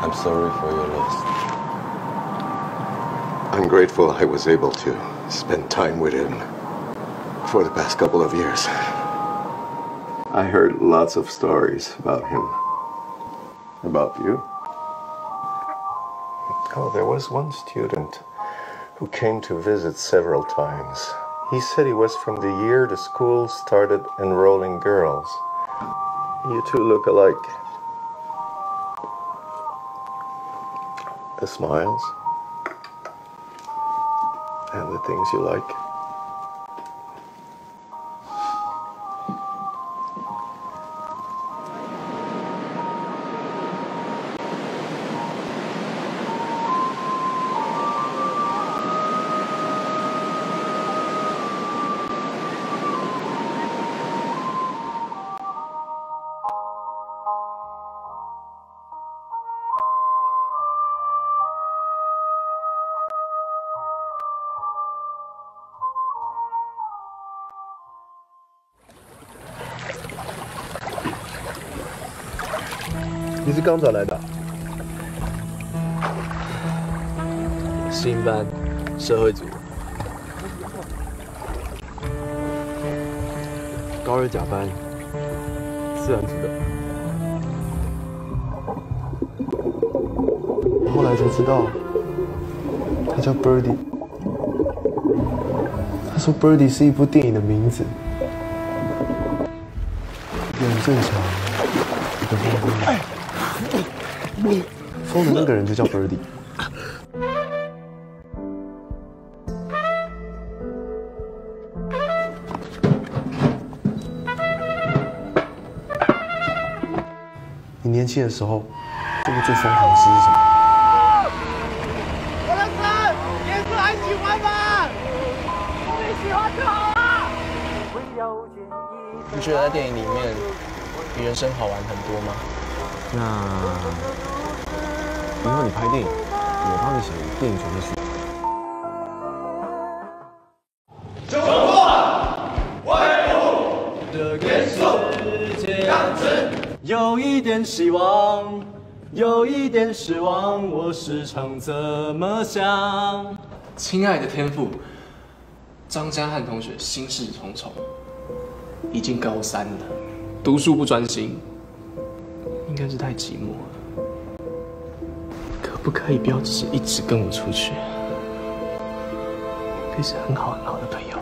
I'm sorry for your loss. I'm grateful I was able to spend time with him for the past couple of years. I heard lots of stories about him. About you? Oh, there was one student who came to visit several times. He said he was from the year the school started enrolling girls. You two look alike. The smiles and the things you like. 你是刚转来的？新班，社会组。高二甲班，自然组的。后来才知道，他叫 Birdy。他说 Birdy 是一部电影的名字。一个人正常，一个疯疯。疯的那个人就叫 Birdy。你年轻的时候做过最疯狂的事是什么？我的歌，颜色还喜欢吗？你喜欢就好啊。你觉得在电影里面比人生好玩很多吗？那以后你拍电影，我帮你写电影主题曲。有一点希望，有一点失望，我时常这么想。亲爱的天赋，张家汉同学心事重重，已经高三了，读书不专心，应该是太寂寞了。可不可以不要只是一直跟我出去，可以是很好很好的朋友？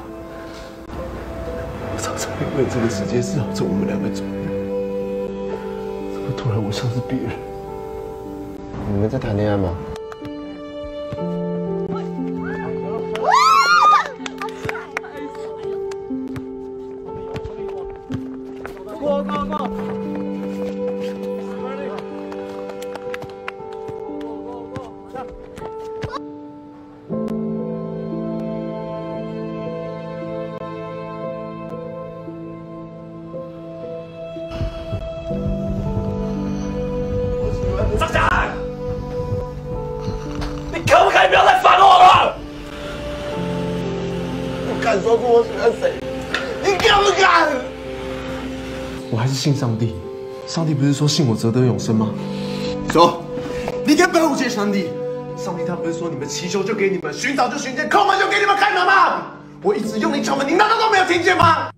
我常常以为这个世界是绕着我们两个走的，怎么突然我像是别人？你们在谈恋爱吗？张家，你可不可以不要再烦我了？我敢说过我喜欢谁？你敢不敢？我还是信上帝。上帝不是说信我则得永生吗？走，你根本误解上帝。上帝他不是说你们祈求就给你们，寻找就寻见，叩门就给你们开门吗？我一直用力敲门，你难道都没有听见吗？